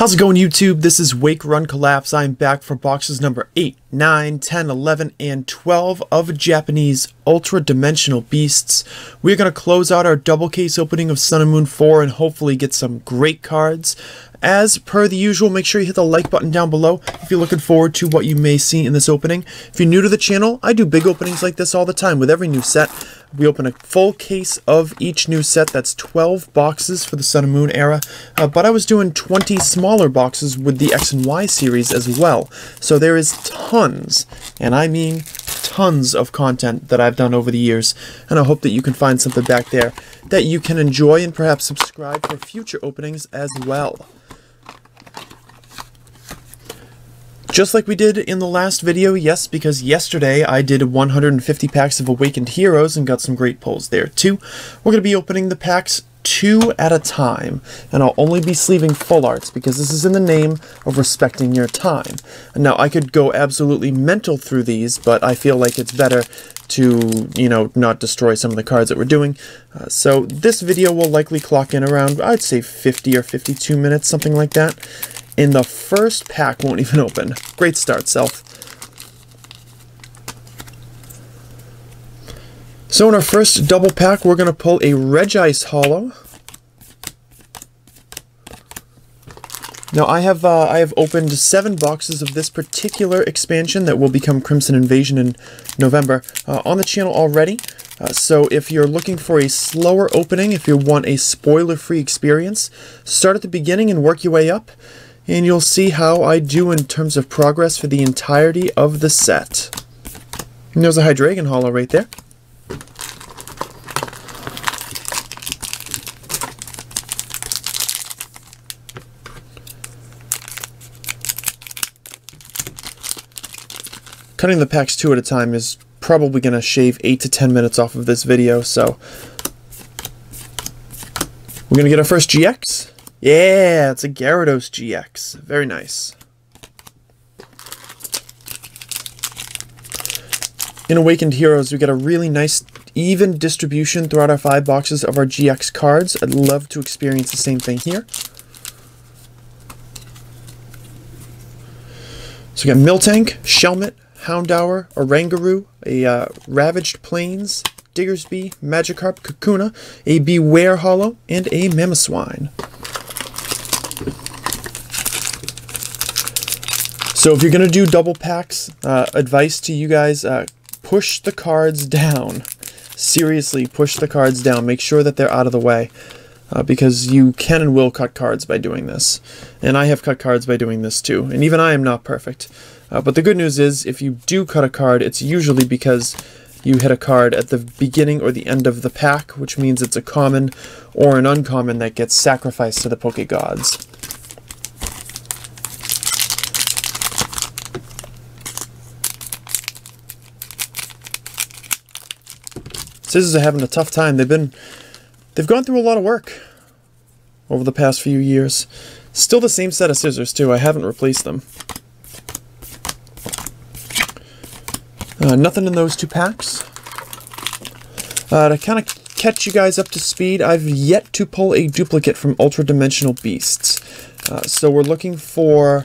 How's it going YouTube? This is Wake Run Collapse. I'm back for boxes number 8, 9, 10, 11, and 12 of Japanese Ultra Dimensional Beasts. We're going to close out our double case opening of Sun and Moon 4 and hopefully get some great cards. As per the usual, make sure you hit the like button down below if you're looking forward to what you may see in this opening. If you're new to the channel, I do big openings like this all the time with every new set. We open a full case of each new set. That's 12 boxes for the Sun and Moon era. Uh, but I was doing 20 smaller boxes with the X and Y series as well. So there is tons, and I mean tons of content that I've done over the years. And I hope that you can find something back there that you can enjoy and perhaps subscribe for future openings as well. Just like we did in the last video, yes, because yesterday I did 150 packs of Awakened Heroes and got some great pulls there too. We're going to be opening the packs two at a time, and I'll only be sleeving full arts because this is in the name of respecting your time. Now, I could go absolutely mental through these, but I feel like it's better to, you know, not destroy some of the cards that we're doing. Uh, so this video will likely clock in around, I'd say 50 or 52 minutes, something like that in the first pack won't even open. Great start, Self. So in our first double pack, we're going to pull a Regice Holo. Now I have uh, I have opened seven boxes of this particular expansion that will become Crimson Invasion in November uh, on the channel already. Uh, so if you're looking for a slower opening, if you want a spoiler-free experience, start at the beginning and work your way up and you'll see how I do in terms of progress for the entirety of the set. And there's a Hydreigon Holo right there. Cutting the packs two at a time is probably going to shave 8 to 10 minutes off of this video, so we're going to get our first GX. Yeah, it's a Gyarados GX. Very nice. In Awakened Heroes, we get a really nice even distribution throughout our five boxes of our GX cards. I'd love to experience the same thing here. So we got Miltank, Shelmet, Houndour, Oranguru, a uh, Ravaged Plains, Diggersby, Magikarp, Kakuna, a Bewear Holo, and a Mamoswine. So if you're going to do double packs, uh, advice to you guys, uh, push the cards down. Seriously, push the cards down. Make sure that they're out of the way. Uh, because you can and will cut cards by doing this. And I have cut cards by doing this too. And even I am not perfect. Uh, but the good news is, if you do cut a card, it's usually because you hit a card at the beginning or the end of the pack, which means it's a common or an uncommon that gets sacrificed to the Poke Gods. Scissors are having a tough time. They've been, they've gone through a lot of work over the past few years. Still the same set of scissors too. I haven't replaced them. Uh, nothing in those two packs. Uh, to kind of catch you guys up to speed, I've yet to pull a duplicate from Ultra Dimensional Beasts. Uh, so we're looking for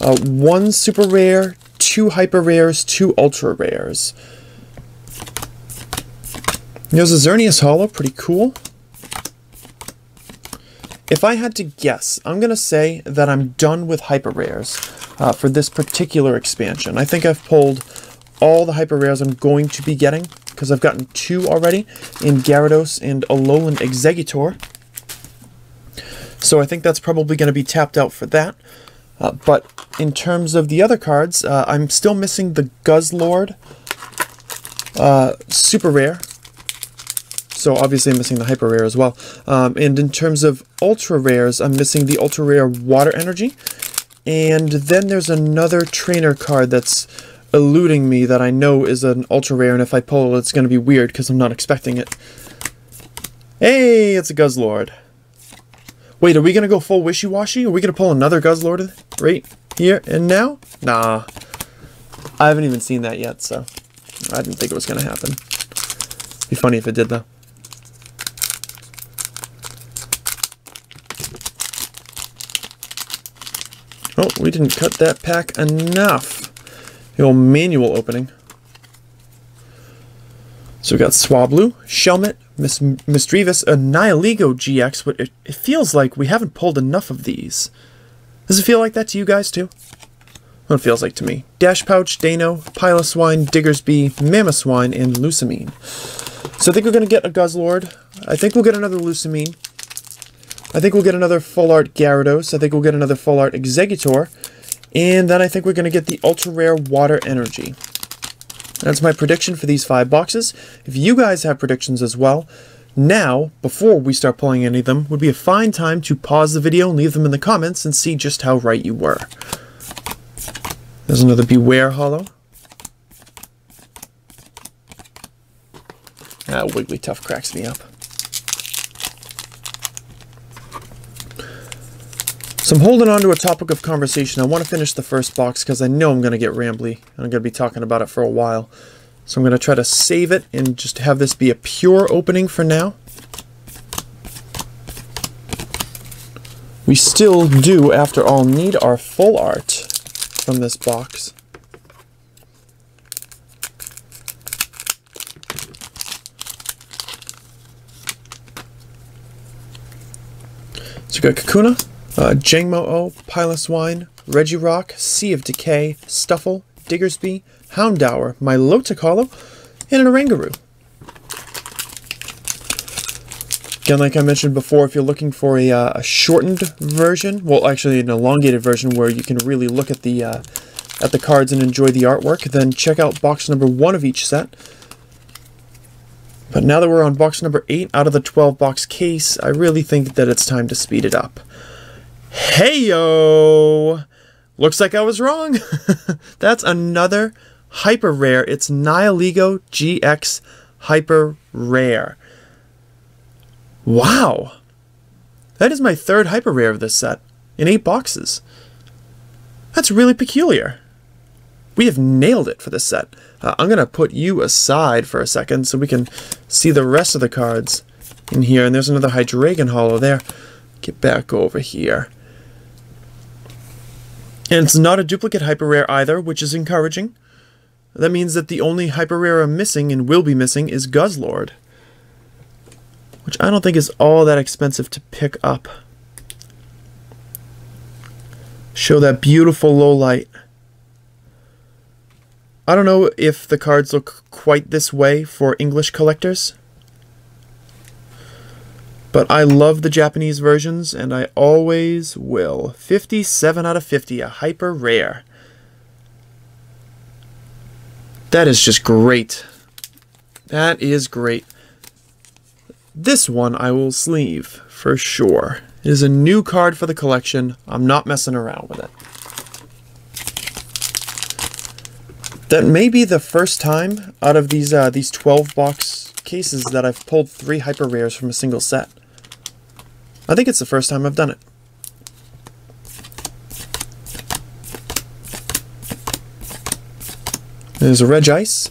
uh, one super rare, two hyper rares, two ultra rares. There's a Xerneas Holo, pretty cool. If I had to guess, I'm going to say that I'm done with hyper rares uh, for this particular expansion. I think I've pulled all the hyper rares I'm going to be getting because I've gotten two already in Gyarados and Alolan Exeggutor. So I think that's probably going to be tapped out for that. Uh, but in terms of the other cards, uh, I'm still missing the Guzzlord uh, Super Rare so obviously I'm missing the hyper rare as well. Um, and in terms of ultra rares, I'm missing the ultra rare water energy. And then there's another trainer card that's eluding me that I know is an ultra rare, and if I pull it, it's going to be weird because I'm not expecting it. Hey, it's a Guzzlord. Wait, are we going to go full wishy-washy? Are we going to pull another Guzzlord right here and now? Nah. I haven't even seen that yet, so I didn't think it was going to happen. Be funny if it did, though. Oh, we didn't cut that pack enough. The old manual opening. So we got Swablu, Shelmet, Miss Misdreavus, a GX, but it, it feels like we haven't pulled enough of these. Does it feel like that to you guys too? What it feels like to me. Dash Pouch, Dano, Piloswine, Diggersby, Mamoswine, and Lusamine. So I think we're going to get a Guzzlord. I think we'll get another Lusamine. I think we'll get another Full Art Gyarados. I think we'll get another Full Art Exeggutor. And then I think we're going to get the Ultra Rare Water Energy. That's my prediction for these five boxes. If you guys have predictions as well, now, before we start pulling any of them, would be a fine time to pause the video and leave them in the comments and see just how right you were. There's another Bewear Holo. Ah, Wigglytuff cracks me up. So I'm holding on to a topic of conversation. I want to finish the first box because I know I'm going to get rambly. I'm going to be talking about it for a while. So I'm going to try to save it and just have this be a pure opening for now. We still do, after all, need our full art from this box. So we got Kakuna, uh, Jangmo-O, Piloswine, Regirock, Sea of Decay, Stufful, Diggersby, Houndour, Milotic Holo, and an Oranguru. Again, like I mentioned before, if you're looking for a, uh, a, shortened version, well, actually an elongated version where you can really look at the uh, at the cards and enjoy the artwork, then check out box number one of each set. But now that we're on box number eight out of the 12 box case, I really think that it's time to speed it up. Heyo! Looks like I was wrong. That's another hyper rare. It's Nihilego GX hyper rare. Wow. That is my third hyper rare of this set in eight boxes. That's really peculiar. We have nailed it for this set. Uh, I'm going to put you aside for a second so we can see the rest of the cards in here. And there's another Hydreigon Holo there. Get back over here. And it's not a duplicate hyper rare either, which is encouraging. That means that the only hyper rare missing and will be missing is Guzzlord which I don't think is all that expensive to pick up. Show that beautiful low light. I don't know if the cards look quite this way for English collectors. But I love the Japanese versions, and I always will. 57 out of 50, a hyper rare. That is just great. That is great. This one I will sleeve, for sure. It is a new card for the collection. I'm not messing around with it. That may be the first time out of these uh, these 12 box cases that I've pulled three hyper rares from a single set. I think it's the first time I've done it. There's a Regice.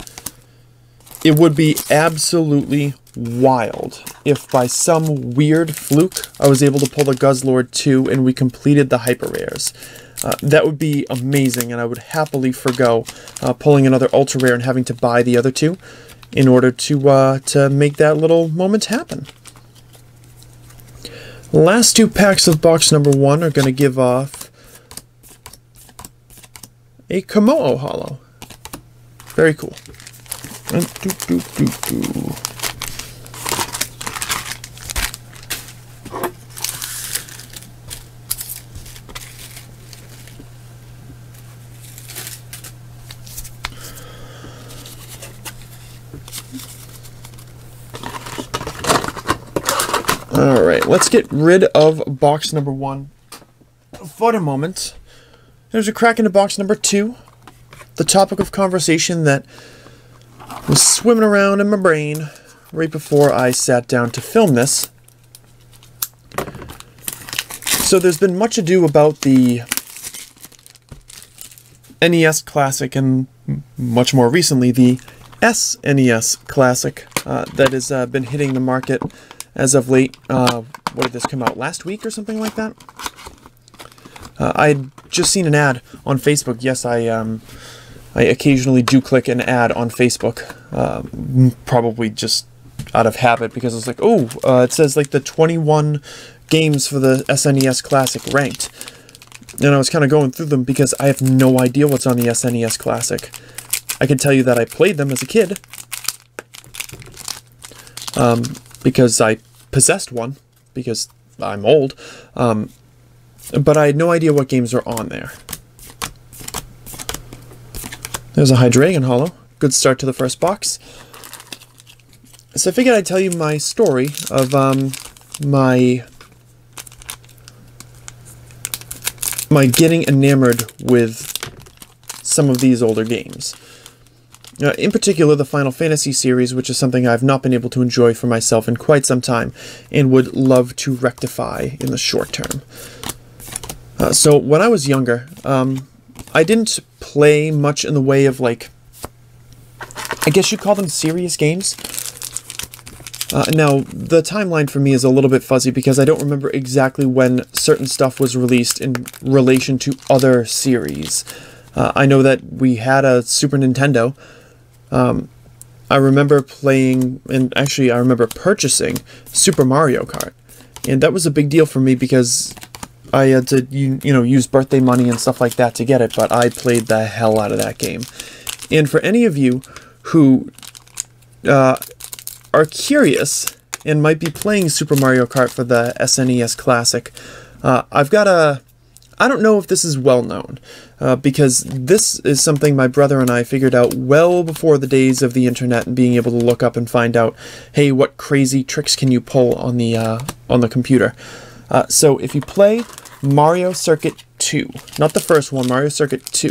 It would be absolutely wild if by some weird fluke I was able to pull the Guzzlord 2 and we completed the Hyper Rares. Uh, that would be amazing, and I would happily forego uh, pulling another Ultra Rare and having to buy the other two in order to, uh, to make that little moment happen. Last two packs of box number one are going to give off a Kommo-o Holo. Very cool. Alright, let's get rid of box number one for the moment. There's a crack into box number two. The topic of conversation that was swimming around in my brain right before I sat down to film this. So there's been much ado about the NES Classic and much more recently the SNES Classic uh, that has uh, been hitting the market as of late. Uh, what did this come out last week or something like that? Uh, I just seen an ad on Facebook. Yes, I um, I occasionally do click an ad on Facebook, um, probably just out of habit because it's like, oh, uh, it says like the 21 games for the SNES Classic ranked. And I was kind of going through them because I have no idea what's on the SNES Classic. I can tell you that I played them as a kid. Um, because I possessed one, because I'm old. Um, but I had no idea what games are on there. There's a Hydreigon Holo. Good start to the first box. So I figured I'd tell you my story of um, my my getting enamored with some of these older games. Uh, in particular, the Final Fantasy series, which is something I've not been able to enjoy for myself in quite some time, and would love to rectify in the short term. Uh, so, when I was younger, um, I didn't play much in the way of, like, I guess you'd call them serious games. Uh, now, the timeline for me is a little bit fuzzy because I don't remember exactly when certain stuff was released in relation to other series. Uh, I know that we had a Super Nintendo. Um, I remember playing, and actually I remember purchasing Super Mario Kart. And that was a big deal for me because I had to, you, you know, use birthday money and stuff like that to get it, but I played the hell out of that game. And for any of you who uh, are curious and might be playing Super Mario Kart for the SNES Classic, uh, I've got a. I don't know if this is well known, uh, because this is something my brother and I figured out well before the days of the internet and being able to look up and find out, hey, what crazy tricks can you pull on the uh, on the computer? Uh, so if you play Mario Circuit 2, not the first one, Mario Circuit 2,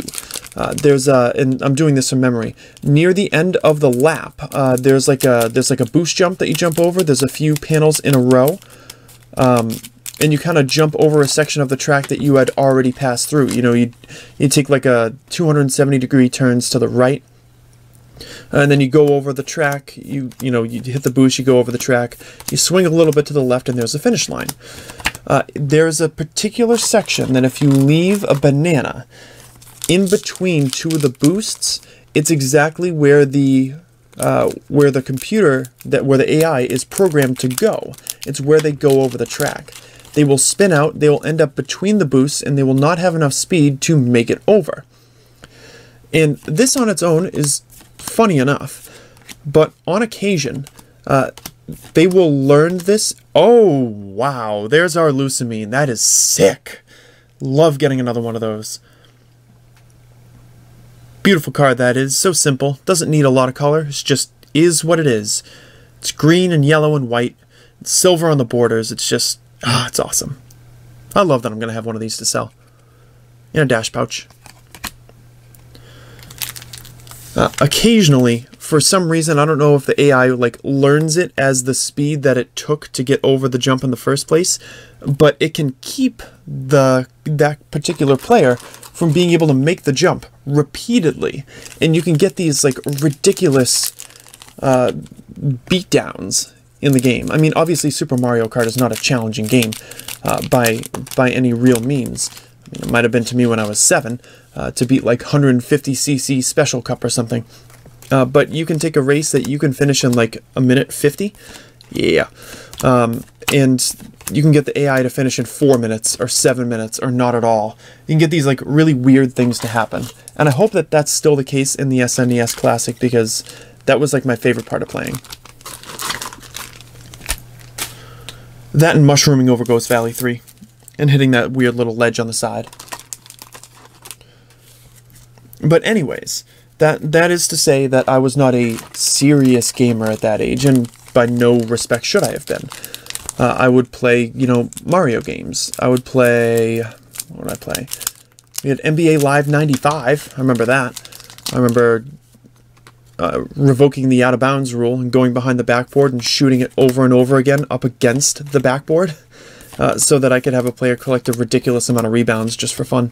uh, there's a, and I'm doing this from memory. Near the end of the lap, uh, there's like a there's like a boost jump that you jump over. There's a few panels in a row, um, and you kind of jump over a section of the track that you had already passed through. You know, you you take like a 270 degree turns to the right, and then you go over the track. You you know you hit the boost, you go over the track, you swing a little bit to the left, and there's a finish line. Uh, there's a particular section that if you leave a banana in between two of the boosts, it's exactly where the uh, where the computer that where the AI is programmed to go. It's where they go over the track. They will spin out, they will end up between the boosts, and they will not have enough speed to make it over. And this on its own is funny enough, but on occasion, uh, they will learn this. Oh, wow, there's our Lusamine. That is sick. Love getting another one of those. Beautiful card that is, so simple, doesn't need a lot of color, it's just is what it is. It's green and yellow and white, it's silver on the borders, it's just, ah, it's awesome. I love that I'm going to have one of these to sell. In a dash pouch. Uh, occasionally, for some reason, I don't know if the AI like learns it as the speed that it took to get over the jump in the first place, but it can keep the that particular player from being able to make the jump repeatedly. And you can get these like ridiculous uh, beatdowns in the game. I mean, obviously Super Mario Kart is not a challenging game uh, by by any real means. I mean, it might have been to me when I was seven uh, to beat like 150cc Special Cup or something. Uh, but you can take a race that you can finish in like a minute 50. Yeah. Um, and you can get the AI to finish in four minutes or seven minutes or not at all. You can get these like really weird things to happen. And I hope that that's still the case in the SNES Classic because that was like my favorite part of playing. That and mushrooming over Ghost Valley 3 and hitting that weird little ledge on the side. But anyways, that that is to say that I was not a serious gamer at that age, and by no respect should I have been. Uh, I would play, you know, Mario games. I would play. What would I play? We had NBA Live 95. I remember that. I remember uh, revoking the out of bounds rule and going behind the backboard and shooting it over and over again up against the backboard uh, so that I could have a player collect a ridiculous amount of rebounds just for fun.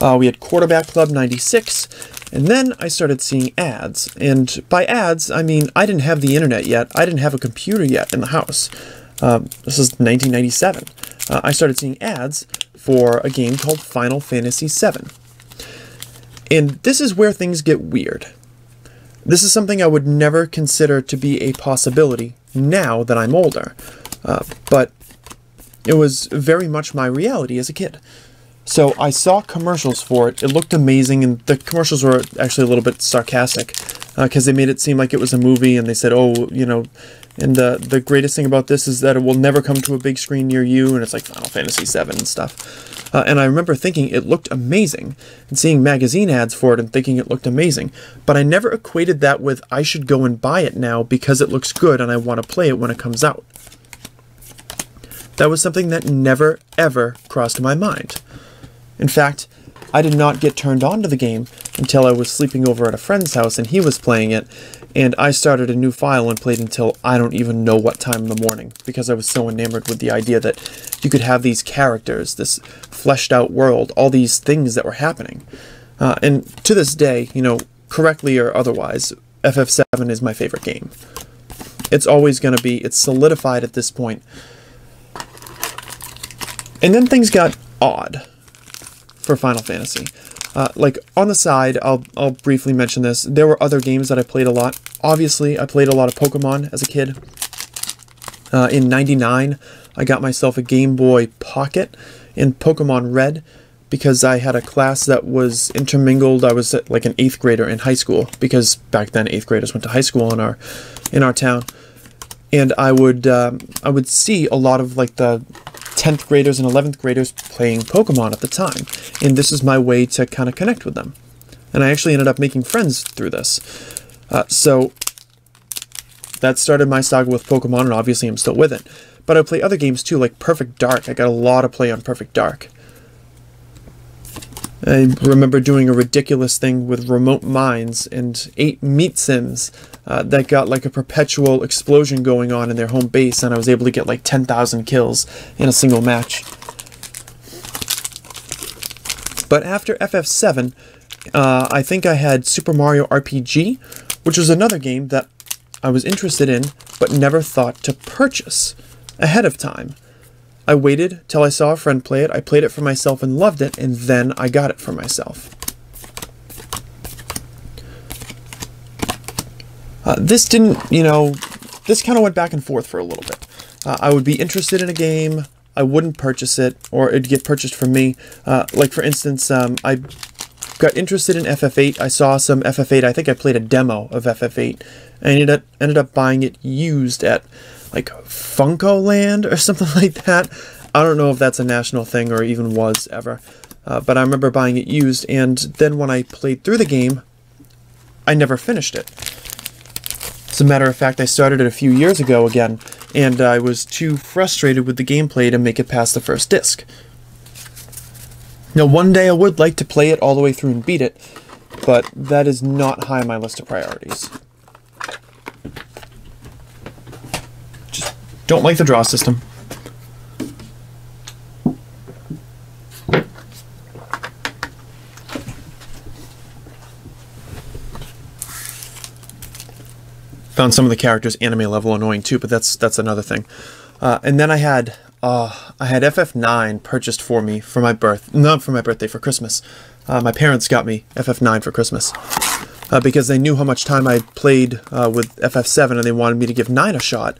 Uh, we had Quarterback Club 96, and then I started seeing ads. And by ads, I mean I didn't have the internet yet. I didn't have a computer yet in the house. Um, this is 1997. Uh, I started seeing ads for a game called Final Fantasy VII. And this is where things get weird. This is something I would never consider to be a possibility now that I'm older, uh, but it was very much my reality as a kid. So I saw commercials for it. It looked amazing, and the commercials were actually a little bit sarcastic because uh, they made it seem like it was a movie, and they said, "Oh, you know." And uh, the greatest thing about this is that it will never come to a big screen near you, and it's like Final Fantasy VII and stuff. Uh, and I remember thinking it looked amazing, and seeing magazine ads for it and thinking it looked amazing. But I never equated that with I should go and buy it now because it looks good and I want to play it when it comes out. That was something that never, ever crossed my mind. In fact, I did not get turned on to the game until I was sleeping over at a friend's house and he was playing it, and I started a new file and played until I don't even know what time in the morning because I was so enamored with the idea that you could have these characters, this fleshed out world, all these things that were happening. Uh, and to this day, you know, correctly or otherwise, FF7 is my favorite game. It's always going to be, it's solidified at this point. And then things got odd for Final Fantasy. Uh, like on the side, I'll I'll briefly mention this. There were other games that I played a lot. Obviously, I played a lot of Pokemon as a kid. Uh, in '99, I got myself a Game Boy Pocket in Pokemon Red because I had a class that was intermingled. I was like an eighth grader in high school because back then eighth graders went to high school in our in our town, and I would um, I would see a lot of like the 10th graders and 11th graders playing Pokemon at the time, and this is my way to kind of connect with them. And I actually ended up making friends through this. Uh, so that started my saga with Pokemon, and obviously I'm still with it. But I play other games too, like Perfect Dark. I got a lot of play on Perfect Dark. I remember doing a ridiculous thing with Remote Mines and eight Meat Sims uh, that got like a perpetual explosion going on in their home base, and I was able to get like 10,000 kills in a single match. But after FF7, uh, I think I had Super Mario RPG, which was another game that I was interested in, but never thought to purchase ahead of time. I waited till I saw a friend play it, I played it for myself and loved it, and then I got it for myself. Uh, this didn't, you know, this kind of went back and forth for a little bit. Uh, I would be interested in a game, I wouldn't purchase it, or it'd get purchased from me. Uh, like, for instance, um, I got interested in FF8. I saw some FF8. I think I played a demo of FF8. I ended up, ended up buying it used at like FuncoLand or something like that. I don't know if that's a national thing or even was ever. Uh, but I remember buying it used, and then when I played through the game, I never finished it. As a matter of fact, I started it a few years ago again, and I was too frustrated with the gameplay to make it past the first disc. Now, one day I would like to play it all the way through and beat it, but that is not high on my list of priorities. Don't like the draw system. Found some of the characters anime level annoying too, but that's that's another thing. Uh, and then I had uh, I had FF9 purchased for me for my birth, not for my birthday, for Christmas. Uh, my parents got me FF9 for Christmas uh, because they knew how much time I played uh, with FF7 and they wanted me to give 9 a shot.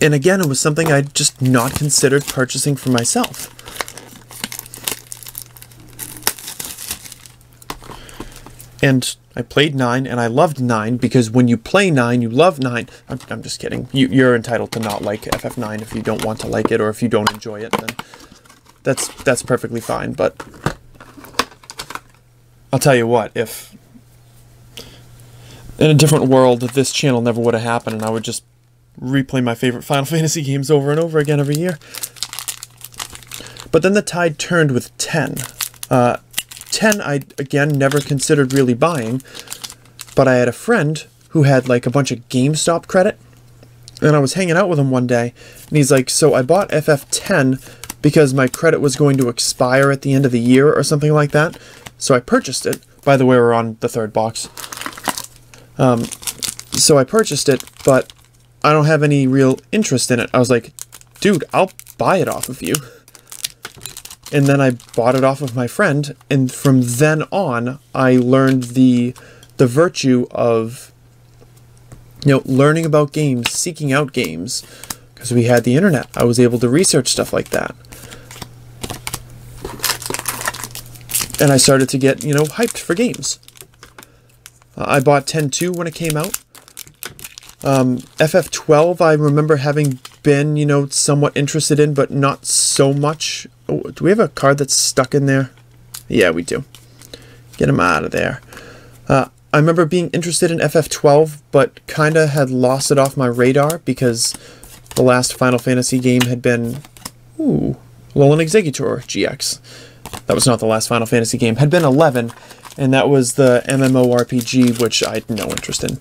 And again, it was something I'd just not considered purchasing for myself. And I played 9, and I loved 9, because when you play 9, you love 9. I'm, I'm just kidding. You, you're entitled to not like FF9 if you don't want to like it, or if you don't enjoy it, then that's, that's perfectly fine. But I'll tell you what, if in a different world, this channel never would have happened, and I would just replay my favorite Final Fantasy games over and over again every year. But then the tide turned with 10. Uh, 10 I, again, never considered really buying, but I had a friend who had like a bunch of GameStop credit, and I was hanging out with him one day, and he's like, so I bought FF10 because my credit was going to expire at the end of the year or something like that, so I purchased it. By the way, we're on the third box. Um, so I purchased it, but I don't have any real interest in it. I was like, dude, I'll buy it off of you. And then I bought it off of my friend, and from then on, I learned the the virtue of you know learning about games, seeking out games, because we had the internet. I was able to research stuff like that. And I started to get, you know, hyped for games. Uh, I bought 10-2 when it came out. Um, FF12, I remember having been, you know, somewhat interested in, but not so much. Oh, do we have a card that's stuck in there? Yeah, we do. Get him out of there. Uh, I remember being interested in FF12, but kind of had lost it off my radar because the last Final Fantasy game had been, ooh, Alolan Exeggutor GX. That was not the last Final Fantasy game. Had been 11, and that was the MMORPG, which I had no interest in.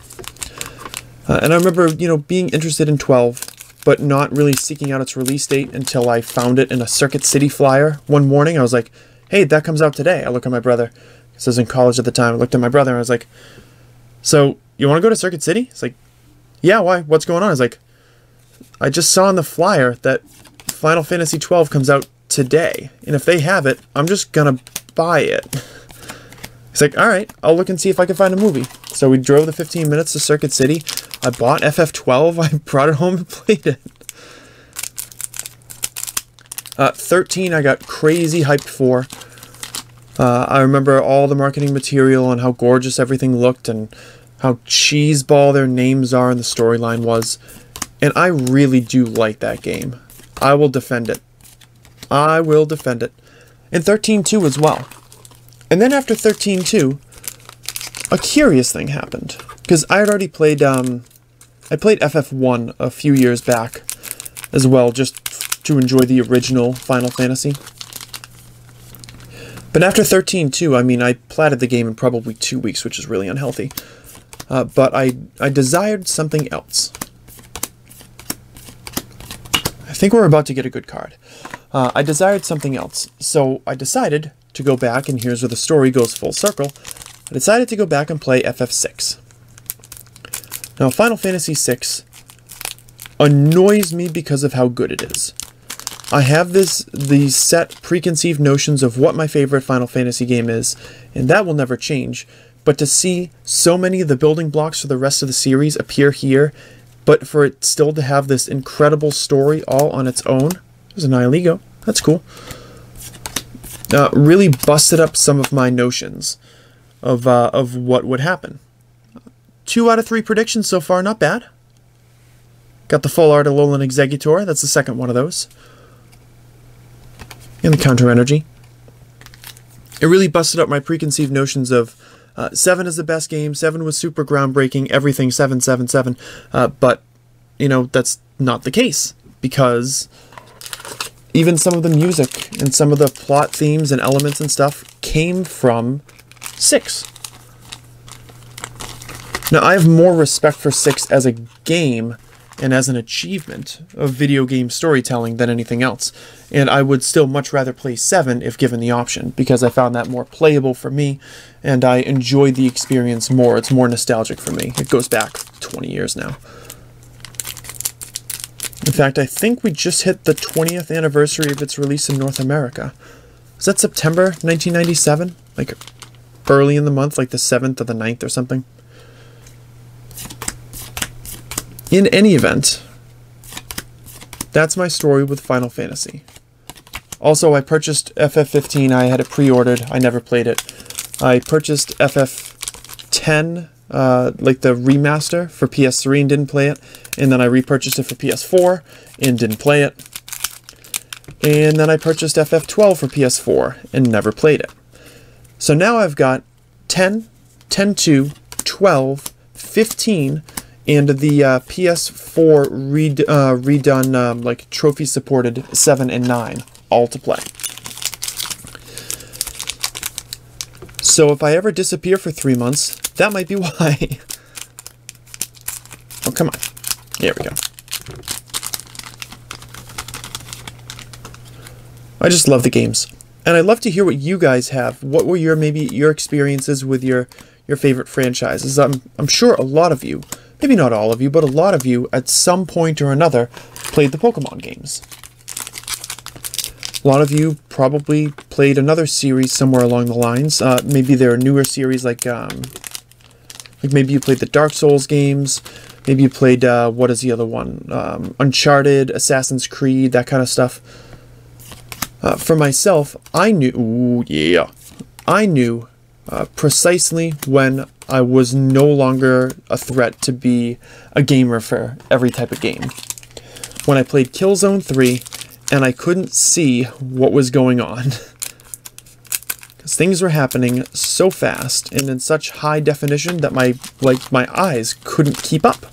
Uh, and I remember, you know, being interested in 12, but not really seeking out its release date until I found it in a Circuit City flyer one morning. I was like, hey, that comes out today. I look at my brother. This was in college at the time. I looked at my brother and I was like, so you want to go to Circuit City? It's like, yeah, why? What's going on? I was like, I just saw on the flyer that Final Fantasy 12 comes out today. And if they have it, I'm just going to buy it. He's like, all right, I'll look and see if I can find a movie. So we drove the 15 minutes to Circuit City. I bought FF12. I brought it home and played it. Uh, 13, I got crazy hyped for. Uh, I remember all the marketing material and how gorgeous everything looked and how cheeseball their names are and the storyline was. And I really do like that game. I will defend it. I will defend it. And 13 too as well. And then after 13.2, a curious thing happened. Because I had already played, um, I played FF1 a few years back as well, just to enjoy the original Final Fantasy. But after 13.2, I mean, I platted the game in probably two weeks, which is really unhealthy. Uh, but I, I desired something else. I think we're about to get a good card. Uh, I desired something else, so I decided to go back, and here's where the story goes full circle. I decided to go back and play FF6. Now, Final Fantasy VI annoys me because of how good it is. I have this these set preconceived notions of what my favorite Final Fantasy game is, and that will never change. But to see so many of the building blocks for the rest of the series appear here, but for it still to have this incredible story all on its own, there's an Nihilego. That's cool. Uh, really busted up some of my notions of uh, of what would happen. Two out of three predictions so far, not bad. Got the full art of Alolan Exeggutor. That's the second one of those. And the counter energy. It really busted up my preconceived notions of uh, 7 is the best game, 7 was super groundbreaking, everything 7, 7, 7. Uh, but, you know, that's not the case. Because even some of the music and some of the plot themes and elements and stuff came from 6. Now, I have more respect for 6 as a game and as an achievement of video game storytelling than anything else. And I would still much rather play 7 if given the option, because I found that more playable for me, and I enjoyed the experience more. It's more nostalgic for me. It goes back 20 years now. In fact, I think we just hit the 20th anniversary of its release in North America. Is that September 1997? Like early in the month, like the 7th or the 9th or something? In any event, that's my story with Final Fantasy. Also, I purchased FF15. I had it pre-ordered. I never played it. I purchased FF10, uh, like the remaster for PS3 and didn't play it. And then I repurchased it for PS4 and didn't play it. And then I purchased FF12 for PS4 and never played it. So now I've got 10, 10-2, 12, 15, and the uh, PS4 red, uh, redone, um, like trophy supported 7 and 9, all to play. So if I ever disappear for three months, that might be why. oh, come on. There we go. I just love the games. And I'd love to hear what you guys have. What were your maybe your experiences with your your favorite franchises? I'm I'm sure a lot of you maybe not all of you, but a lot of you at some point or another played the Pokemon games. A lot of you probably played another series somewhere along the lines. Uh, maybe there are newer series like, um, like maybe you played the Dark Souls games. Maybe you played uh, what is the other one? Um, Uncharted, Assassin's Creed, that kind of stuff. Uh, for myself, I knew. Ooh, yeah, I knew uh, precisely when I was no longer a threat to be a gamer for every type of game. When I played Killzone 3 and I couldn't see what was going on. Because things were happening so fast and in such high definition that my like my eyes couldn't keep up.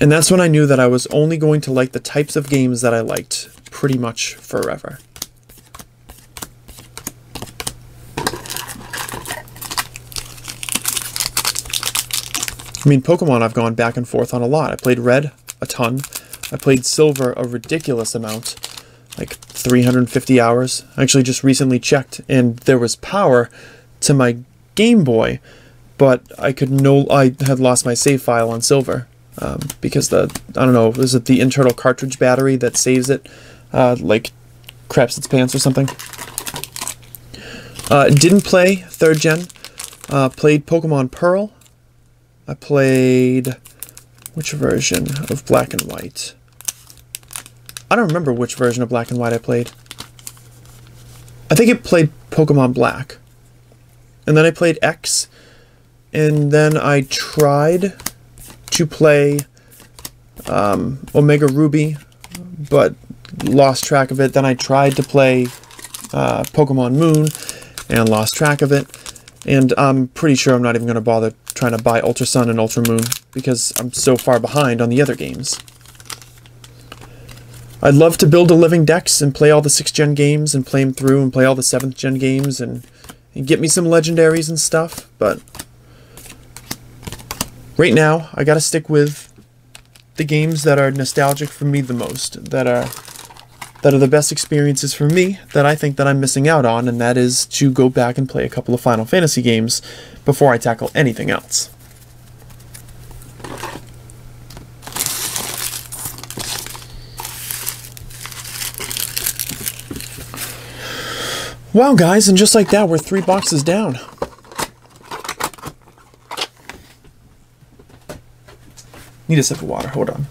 And that's when I knew that I was only going to like the types of games that I liked pretty much forever. I mean, Pokemon I've gone back and forth on a lot. I played Red a ton. I played Silver a ridiculous amount, like 350 hours. I actually just recently checked, and there was power to my Game Boy, but I could no. I had lost my save file on Silver um, because the I don't know. Is it the internal cartridge battery that saves it? Uh, like craps its pants or something. Uh, didn't play third gen. Uh, played Pokemon Pearl. I played which version of Black and White? I don't remember which version of Black and White I played. I think it played Pokemon Black. And then I played X. And then I tried to play um, Omega Ruby, but lost track of it. Then I tried to play uh, Pokemon Moon and lost track of it. And I'm pretty sure I'm not even going to bother trying to buy Ultra Sun and Ultra Moon because I'm so far behind on the other games. I'd love to build a living dex and play all the 6th gen games and play them through and play all the 7th gen games and, and get me some legendaries and stuff, but right now I gotta stick with the games that are nostalgic for me the most, that are that are the best experiences for me that I think that I'm missing out on, and that is to go back and play a couple of Final Fantasy games before I tackle anything else. Wow, guys, and just like that, we're three boxes down. Need a sip of water. Hold on.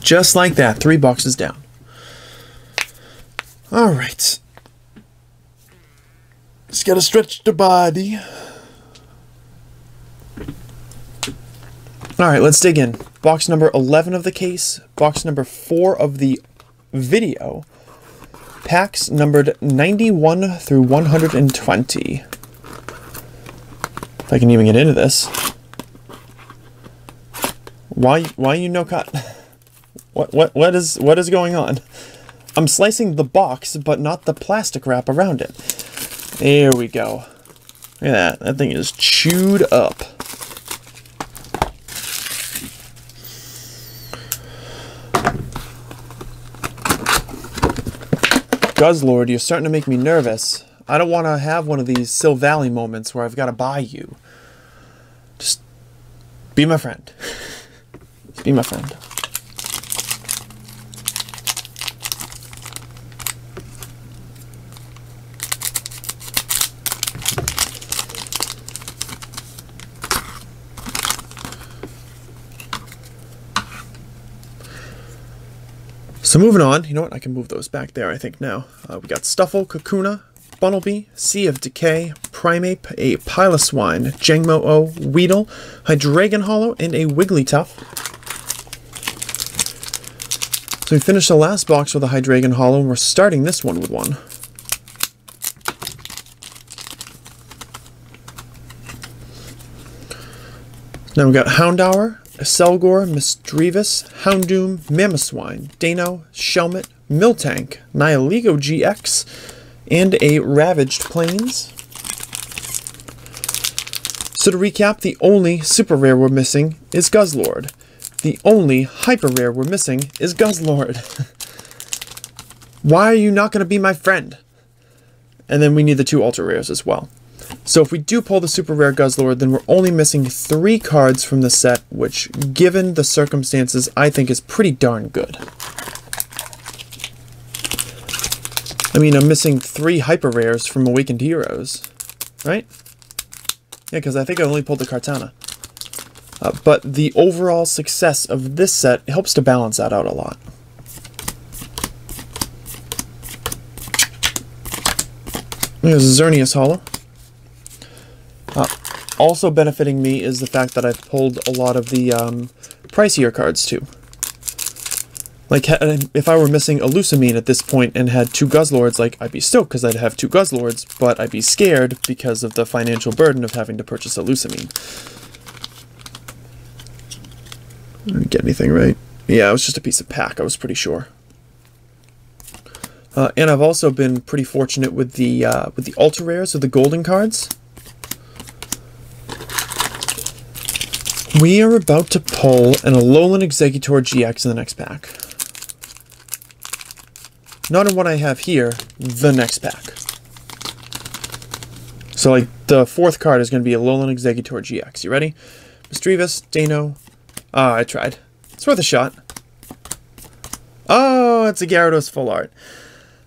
Just like that, three boxes down. All right. Just gotta stretch the body. All right, let's dig in. Box number 11 of the case, box number 4 of the video, packs numbered 91 through 120. If I can even get into this. Why, why you no cut? What what what is what is going on? I'm slicing the box, but not the plastic wrap around it. There we go. Look at that. That thing is chewed up. Guzzlord, you're starting to make me nervous. I don't want to have one of these Silvally moments where I've got to buy you. Just be my friend. Just be my friend. So moving on, you know what? I can move those back there, I think, now. Uh, we got Stufful, Kakuna, Bunnelby, Sea of Decay, Primeape, a Piloswine, Jangmo-O, Weedle, Hydreigon Holo, and a Wigglytuff. So we finished the last box with a Hydreigon Holo, and we're starting this one with one. Now we've got Houndour, Selgor, Misdreavus, Houndoom, Mamoswine, Dano, Shelmet, Miltank, Nihilego GX, and a Ravaged Plains. So to recap, the only super rare we're missing is Guzzlord. The only hyper rare we're missing is Guzzlord. Why are you not going to be my friend? and then we need the two ultra rares as well. So if we do pull the super rare Guzzlord, then we're only missing three cards from the set, which, given the circumstances, I think is pretty darn good. I mean, I'm missing three hyper rares from Awakened Heroes, right? Yeah, because I think I only pulled the Kartana. Uh, but the overall success of this set helps to balance that out a lot. There's a Xerneas Holo. Uh, also benefiting me is the fact that I've pulled a lot of the um, pricier cards too. Like, if I were missing a Lusamine at this point and had two Guzzlords, like, I'd be stoked because I'd have two Guzzlords, but I'd be scared because of the financial burden of having to purchase a Lusamine. Didn't get anything right. Yeah, it was just a piece of pack, I was pretty sure. Uh, and I've also been pretty fortunate with the uh, with the ultra rares of the golden cards. We are about to pull an Alolan Exeggutor GX in the next pack. Not in what I have here, the next pack. So, like, the fourth card is going to be a Alolan Exeggutor GX. You ready? Misdreavus, Dano. Ah, I tried. It's worth a shot. Oh, it's a Gyarados full art.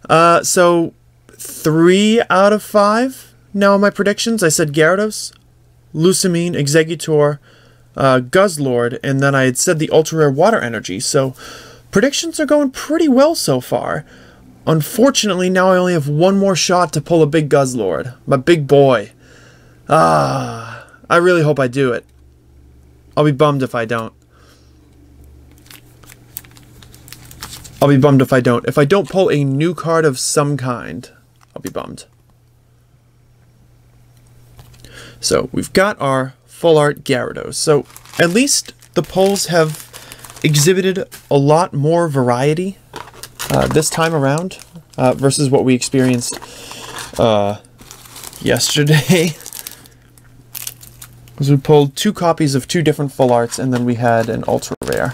Uh, so, three out of five now my predictions. I said Gyarados, Lusamine, Exeggutor, uh, Guzzlord, and then I had said the Ultra Rare Water Energy. So, predictions are going pretty well so far. Unfortunately, now I only have one more shot to pull a big Guzzlord. My big boy. Ah, I really hope I do it. I'll be bummed if I don't. I'll be bummed if I don't. If I don't pull a new card of some kind, I'll be bummed. So, we've got our full art Gyarados. So, at least the polls have exhibited a lot more variety uh, this time around uh, versus what we experienced uh, yesterday. We pulled two copies of two different full arts and then we had an ultra rare,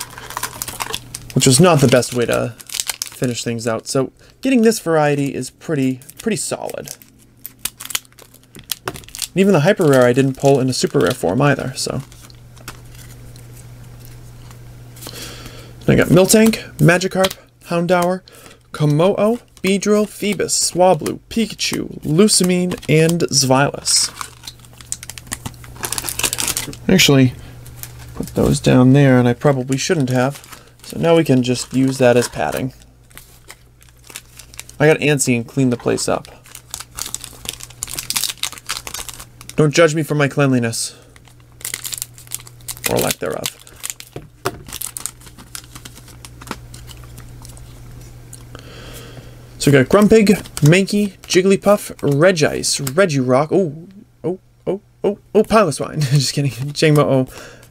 which was not the best way to finish things out. So getting this variety is pretty pretty solid. Even the hyper rare I didn't pull in a super rare form either, so. I got Miltank, Magikarp, Houndour, Kommo-o, Beedrill, Feebas, Swablu, Pikachu, Lusamine, and Zweilous. Actually, put those down there, and I probably shouldn't have. So now we can just use that as padding. I got antsy and clean the place up. Don't judge me for my cleanliness. Or lack thereof. So we got Grumpig, Mankey, Jigglypuff, Regice, Regirock, oh, oh, oh, oh, oh, Piloswine. Just kidding. Jangmo, oh,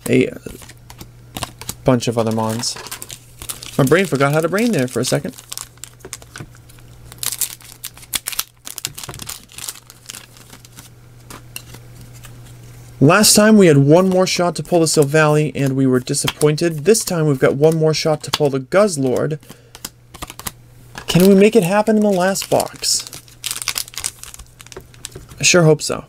a bunch of other mons. My brain forgot how to brain there for a second. Last time we had one more shot to pull the Silvally and we were disappointed. This time we've got one more shot to pull the Guzzlord can we make it happen in the last box? I sure hope so.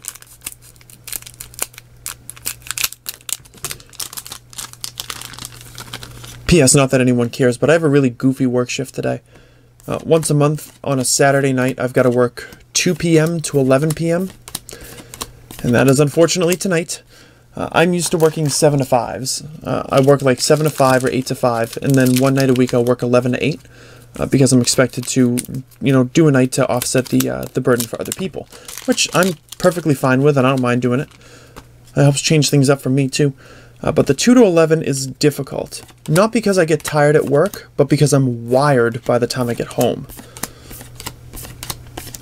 P.S. Not that anyone cares, but I have a really goofy work shift today. Uh, once a month on a Saturday night, I've got to work 2 p.m. to 11 p.m. And that is unfortunately tonight. Uh, I'm used to working 7 to 5s. Uh, I work like 7 to 5 or 8 to 5, and then one night a week I'll work 11 to 8 uh, because I'm expected to, you know, do a night to offset the uh, the burden for other people, which I'm perfectly fine with, and I don't mind doing it. It helps change things up for me too. Uh, but the 2 to 11 is difficult. Not because I get tired at work, but because I'm wired by the time I get home.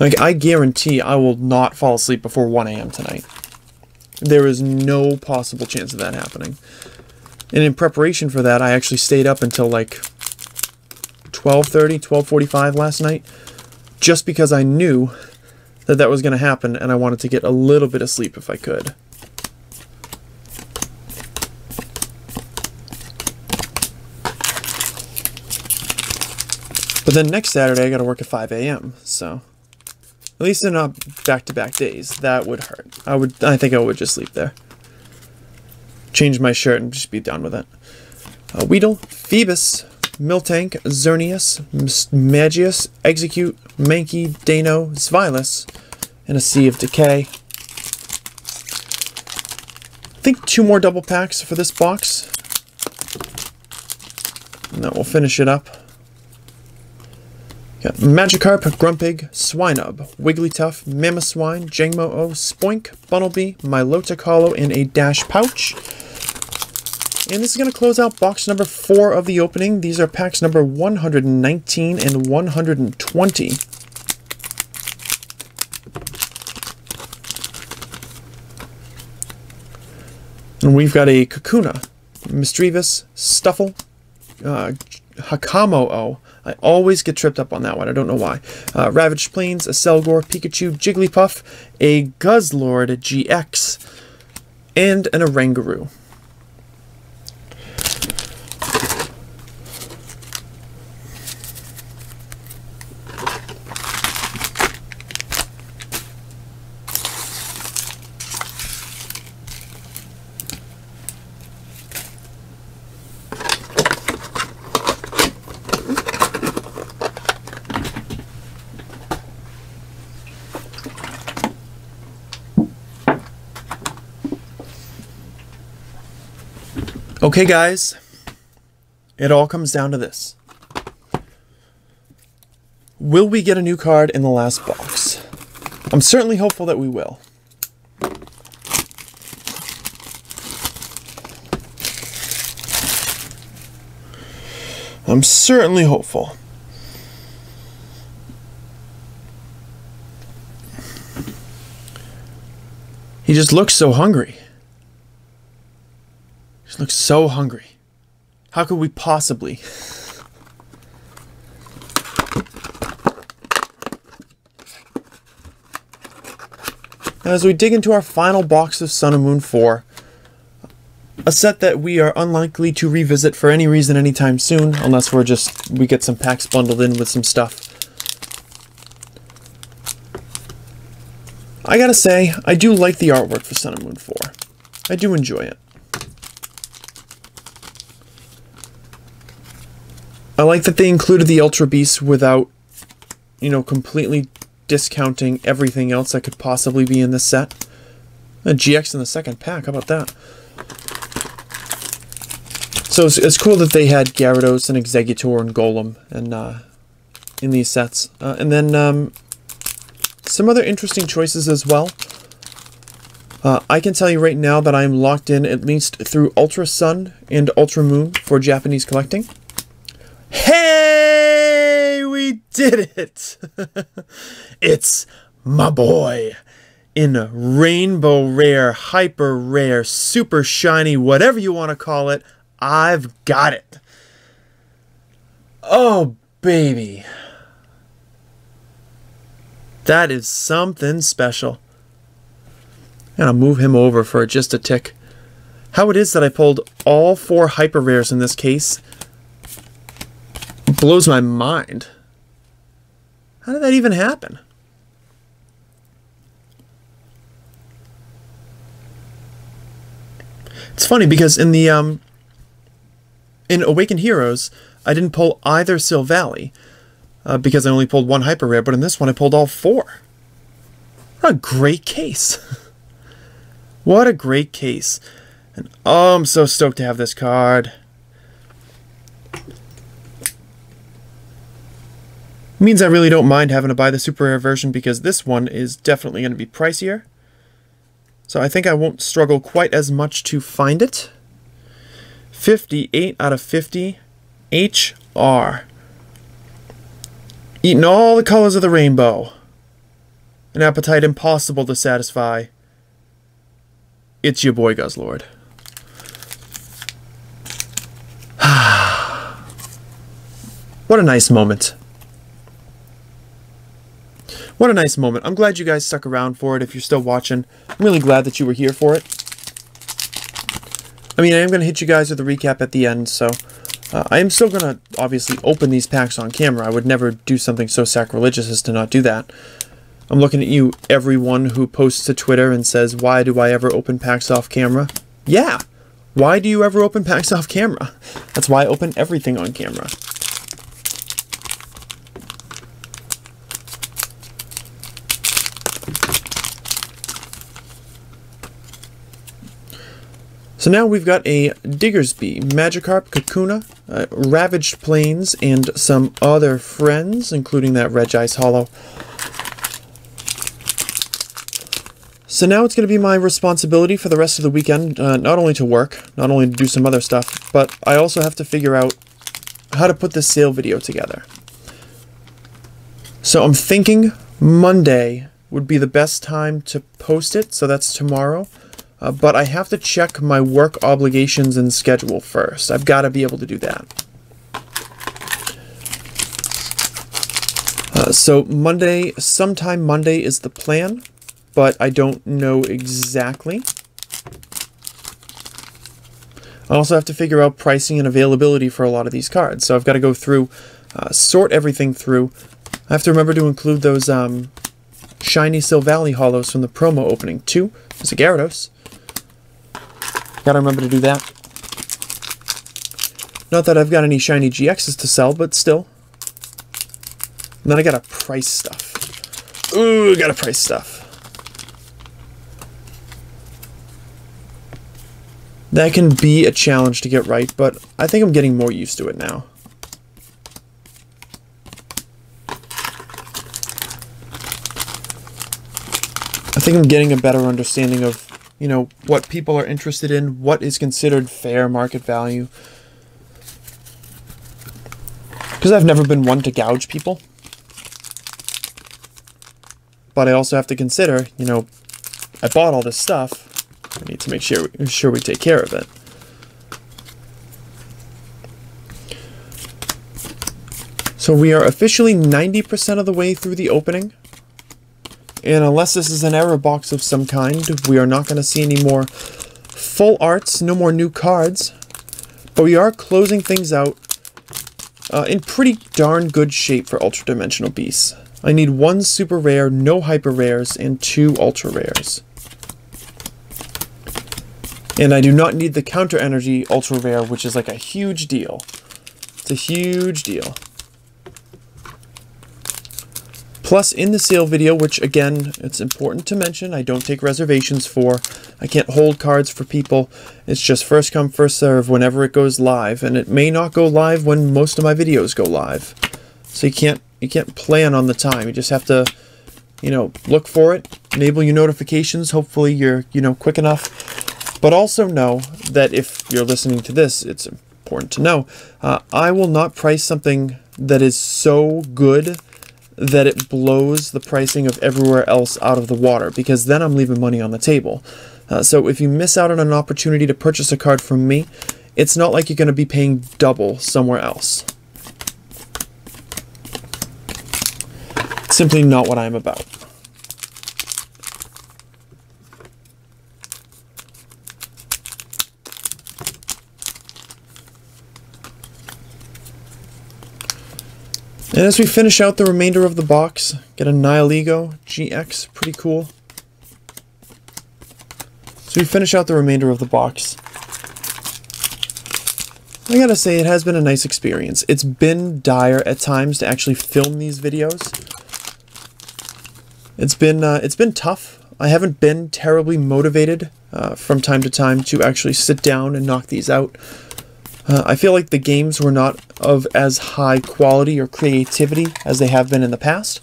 Like, I guarantee I will not fall asleep before 1 a.m. tonight. There is no possible chance of that happening. And in preparation for that, I actually stayed up until like 12.30, 12.45 last night, just because I knew that that was going to happen and I wanted to get a little bit of sleep if I could. But then next Saturday I got to work at 5 a.m., so least in not back-to-back days. That would hurt. I would. I think I would just sleep there. Change my shirt and just be done with it. Uh, Weedle, Feebas, Miltank, Xerneas, Magius, Exeggcute, Mankey, Dano, Zweilous, and a Sea of Decay. I think two more double packs for this box. And that will finish it up. Got Magikarp, Grumpig, Swinub, Wigglytuff, Mamoswine, Jangmo-O, Spoink, Bunnelby, Milotic and a Dash Pouch. And this is going to close out box number 4 of the opening. These are packs number 119 and 120. And we've got a Kakuna, Misdreavus, Stufful, uh, Hakamo-O. I always get tripped up on that one. I don't know why. Uh, Ravaged Plains, a Selgor, Pikachu, Jigglypuff, a Guzzlord GX, and an Oranguru. Okay, guys, it all comes down to this. Will we get a new card in the last box? I'm certainly hopeful that we will. I'm certainly hopeful. He just looks so hungry. She looks so hungry. How could we possibly? As we dig into our final box of Sun and Moon 4, a set that we are unlikely to revisit for any reason anytime soon, unless we're just, we get some packs bundled in with some stuff. I gotta say, I do like the artwork for Sun and Moon 4. I do enjoy it. I like that they included the Ultra Beast without, you know, completely discounting everything else that could possibly be in this set. A GX in the second pack, how about that? So it's, it's cool that they had Gyarados and Exeggutor and Golem and, uh, in these sets. Uh, and then um, some other interesting choices as well. Uh, I can tell you right now that I'm locked in at least through Ultra Sun and Ultra Moon for Japanese collecting. Hey, we did it! it's my boy in rainbow rare, hyper rare, super shiny, whatever you want to call it. I've got it. Oh, baby. That is something special. And I'll move him over for just a tick. How it is that I pulled all four hyper rares in this case blows my mind. How did that even happen? It's funny because in the um, in Awakened Heroes, I didn't pull either Silvally uh, because I only pulled one hyper rare, but in this one I pulled all four. What a great case! what a great case! And oh, I'm so stoked to have this card. Means I really don't mind having to buy the super rare version because this one is definitely going to be pricier. So I think I won't struggle quite as much to find it. 58 out of 50 HR. Eating all the colors of the rainbow. An appetite impossible to satisfy. It's your boy Guzzlord. what a nice moment. What a nice moment. I'm glad you guys stuck around for it if you're still watching. I'm really glad that you were here for it. I mean, I am going to hit you guys with a recap at the end, so uh, I am still going to obviously open these packs on camera. I would never do something so sacrilegious as to not do that. I'm looking at you, everyone who posts to Twitter and says, Why do I ever open packs off camera? Yeah! Why do you ever open packs off camera? That's why I open everything on camera. So now we've got a Diggersby, Magikarp, Kakuna, uh, Ravaged Plains, and some other friends, including that Regice Holo. So now it's going to be my responsibility for the rest of the weekend, uh, not only to work, not only to do some other stuff, but I also have to figure out how to put this sale video together. So I'm thinking Monday would be the best time to post it, so that's tomorrow. Uh, but I have to check my work obligations and schedule first. I've got to be able to do that. Uh, so Monday, sometime Monday is the plan, but I don't know exactly. I also have to figure out pricing and availability for a lot of these cards. So I've got to go through, uh, sort everything through. I have to remember to include those um, shiny Silvally holos from the promo opening too. There's a Gyarados. Gotta remember to do that. Not that I've got any shiny GXs to sell, but still. And then I gotta price stuff. Ooh, gotta price stuff. That can be a challenge to get right, but I think I'm getting more used to it now. I think I'm getting a better understanding of you know, what people are interested in, what is considered fair market value. Because I've never been one to gouge people. But I also have to consider, you know, I bought all this stuff. I need to make sure, sure we take care of it. So we are officially 90% of the way through the opening. And unless this is an error box of some kind, we are not going to see any more full arts, no more new cards. But we are closing things out uh, in pretty darn good shape for Ultra Dimensional Beasts. I need one super rare, no hyper rares, and two ultra rares. And I do not need the counter energy ultra rare, which is like a huge deal. It's a huge deal. Plus, in the sale video, which again, it's important to mention, I don't take reservations for. I can't hold cards for people. It's just first come, first serve whenever it goes live, and it may not go live when most of my videos go live. So you can't you can't plan on the time. You just have to, you know, look for it, enable your notifications. Hopefully, you're you know quick enough. But also know that if you're listening to this, it's important to know uh, I will not price something that is so good that it blows the pricing of everywhere else out of the water because then I'm leaving money on the table. Uh, so if you miss out on an opportunity to purchase a card from me, it's not like you're going to be paying double somewhere else. simply not what I'm about. And as we finish out the remainder of the box, get a Nihilego GX, pretty cool. So we finish out the remainder of the box. I gotta say, it has been a nice experience. It's been dire at times to actually film these videos. It's been, uh, it's been tough. I haven't been terribly motivated uh, from time to time to actually sit down and knock these out. Uh, I feel like the games were not of as high quality or creativity as they have been in the past.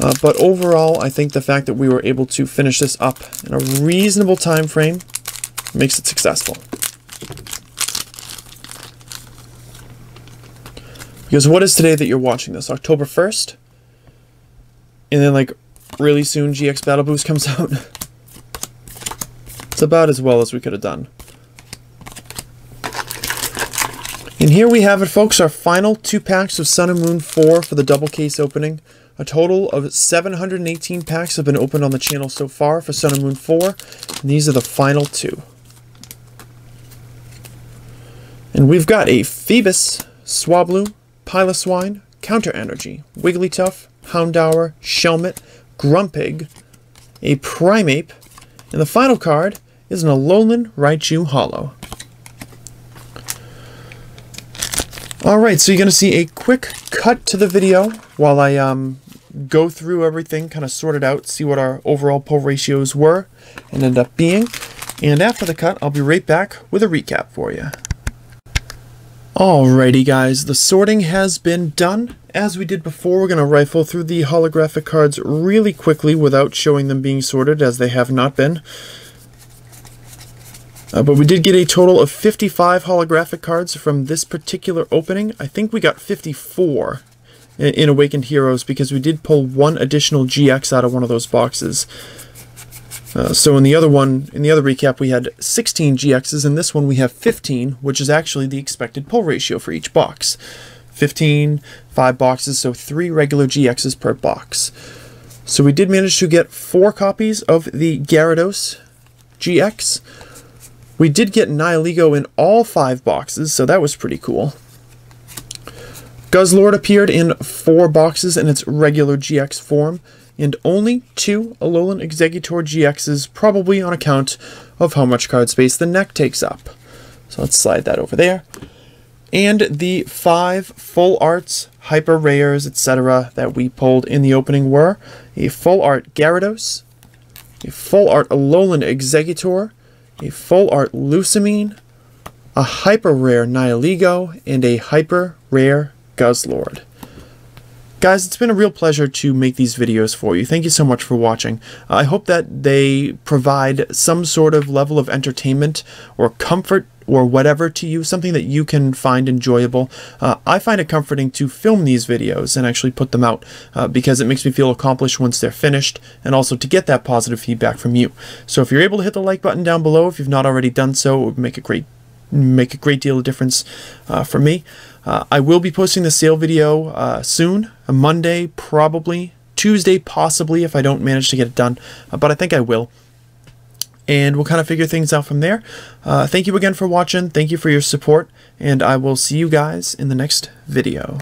Uh, but overall, I think the fact that we were able to finish this up in a reasonable time frame makes it successful. Because what is today that you're watching this? October 1st? And then, like, really soon GX Battle Boost comes out? it's about as well as we could have done. And here we have it, folks, our final two packs of Sun and Moon 4 for the double case opening. A total of 718 packs have been opened on the channel so far for Sun and Moon 4, and these are the final two. And we've got a Feebas, Swablu, Piloswine, Counter Energy, Wigglytuff, Houndour, Shelmet, Grumpig, a Primeape, and the final card is an Alolan Raichu Holo. Alright, so you're going to see a quick cut to the video while I um, go through everything, kind of sort it out, see what our overall pull ratios were and end up being. And after the cut, I'll be right back with a recap for you. Alrighty guys, the sorting has been done. As we did before, we're going to rifle through the holographic cards really quickly without showing them being sorted, as they have not been. Uh, but we did get a total of 55 holographic cards from this particular opening. I think we got 54 in, in Awakened Heroes because we did pull one additional GX out of one of those boxes. Uh, so in the other one, in the other recap, we had 16 GXs. In this one, we have 15, which is actually the expected pull ratio for each box. 15, 5 boxes, so 3 regular GXs per box. So we did manage to get 4 copies of the Gyarados GX. We did get Nihilego in all five boxes, so that was pretty cool. Guzzlord appeared in four boxes in its regular GX form, and only two Alolan Exeggutor GXs, probably on account of how much card space the neck takes up. So let's slide that over there. And the five full arts, hyper rares, etc. that we pulled in the opening were a full art Gyarados, a full art Alolan Exeggutor, a full art Lusamine, a hyper rare Nihilego, and a hyper rare Guzzlord. Guys, it's been a real pleasure to make these videos for you. Thank you so much for watching. I hope that they provide some sort of level of entertainment or comfort or whatever to you, something that you can find enjoyable. Uh, I find it comforting to film these videos and actually put them out uh, because it makes me feel accomplished once they're finished and also to get that positive feedback from you. So if you're able to hit the like button down below, if you've not already done so, it would make a great make a great deal of difference uh, for me. Uh, I will be posting the sale video uh, soon, a Monday probably, Tuesday possibly if I don't manage to get it done, uh, but I think I will. And we'll kind of figure things out from there. Uh, thank you again for watching. Thank you for your support, and I will see you guys in the next video.